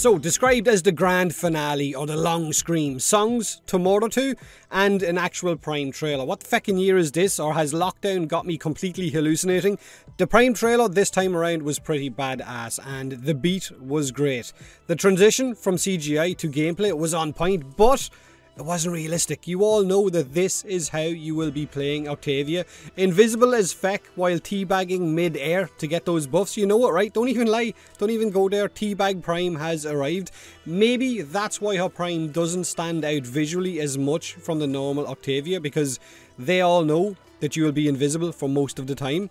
So, described as the grand finale or the long scream, songs Tomorrow Mordor 2 and an actual Prime trailer. What the feckin' year is this, or has lockdown got me completely hallucinating? The Prime trailer this time around was pretty badass and the beat was great. The transition from CGI to gameplay was on point, but it wasn't realistic. You all know that this is how you will be playing Octavia. Invisible as feck while teabagging mid-air to get those buffs. You know it, right? Don't even lie. Don't even go there. Teabag Prime has arrived. Maybe that's why her Prime doesn't stand out visually as much from the normal Octavia because they all know that you will be invisible for most of the time.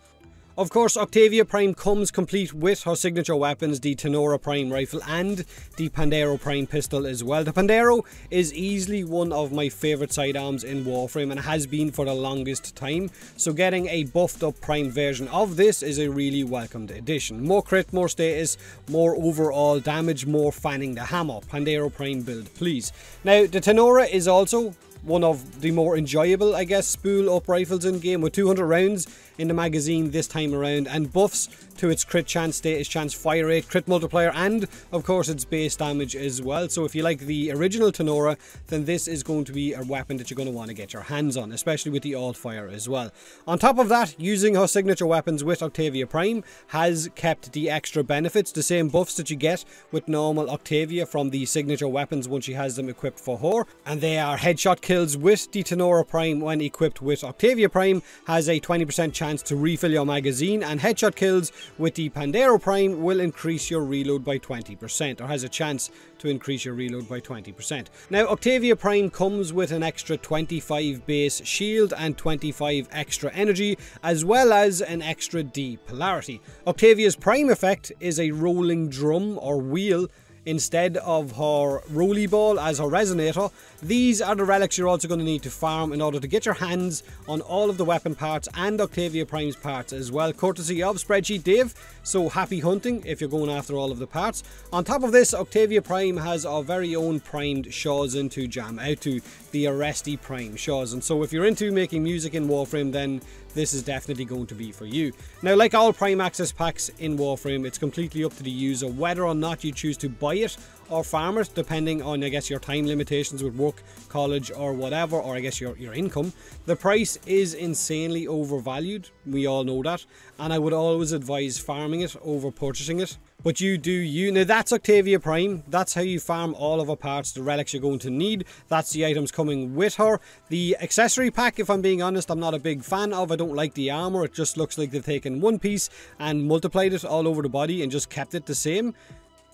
Of course, Octavia Prime comes complete with her signature weapons, the Tenora Prime rifle and the Pandero Prime pistol as well. The Pandero is easily one of my favourite sidearms in Warframe and has been for the longest time, so getting a buffed up Prime version of this is a really welcomed addition. More crit, more status, more overall damage, more fanning the hammer. Pandero Prime build, please. Now, the Tenora is also one of the more enjoyable, I guess, spool up rifles in game with 200 rounds in the magazine this time around and buffs to its crit chance, status chance, fire rate, crit multiplier and of course its base damage as well. So if you like the original Tenora then this is going to be a weapon that you're going to want to get your hands on, especially with the alt fire as well. On top of that, using her signature weapons with Octavia Prime has kept the extra benefits, the same buffs that you get with normal Octavia from the signature weapons once she has them equipped for her. And they are headshot kills with the Tenora Prime when equipped with Octavia Prime has a 20% chance to refill your magazine and headshot kills with the Pandero Prime will increase your reload by 20% or has a chance to increase your reload by 20%. Now Octavia Prime comes with an extra 25 base shield and 25 extra energy as well as an extra D polarity. Octavia's prime effect is a rolling drum or wheel instead of her roly ball as her resonator. These are the relics you're also going to need to farm in order to get your hands on all of the weapon parts and Octavia Prime's parts as well, courtesy of Spreadsheet Dave. So happy hunting if you're going after all of the parts. On top of this, Octavia Prime has our very own primed Shawzin to jam out to the Aristei Prime Shawzin. So if you're into making music in Warframe, then this is definitely going to be for you. Now, like all Prime Access packs in Warframe, it's completely up to the user whether or not you choose to buy it or farm it, depending on, I guess, your time limitations with work, college, or whatever, or I guess your, your income. The price is insanely overvalued. We all know that. And I would always advise farming it over purchasing it. But you do you. Now that's Octavia Prime. That's how you farm all of her parts, the relics you're going to need. That's the items coming with her. The accessory pack, if I'm being honest, I'm not a big fan of. I don't like the armor. It just looks like they've taken one piece and multiplied it all over the body and just kept it the same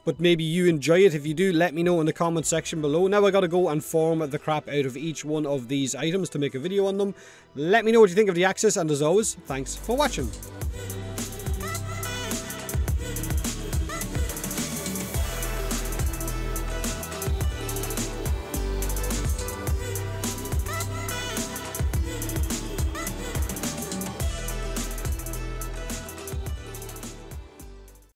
but maybe you enjoy it. If you do, let me know in the comment section below. Now I gotta go and form the crap out of each one of these items to make a video on them. Let me know what you think of the Axis, and as always, thanks for watching.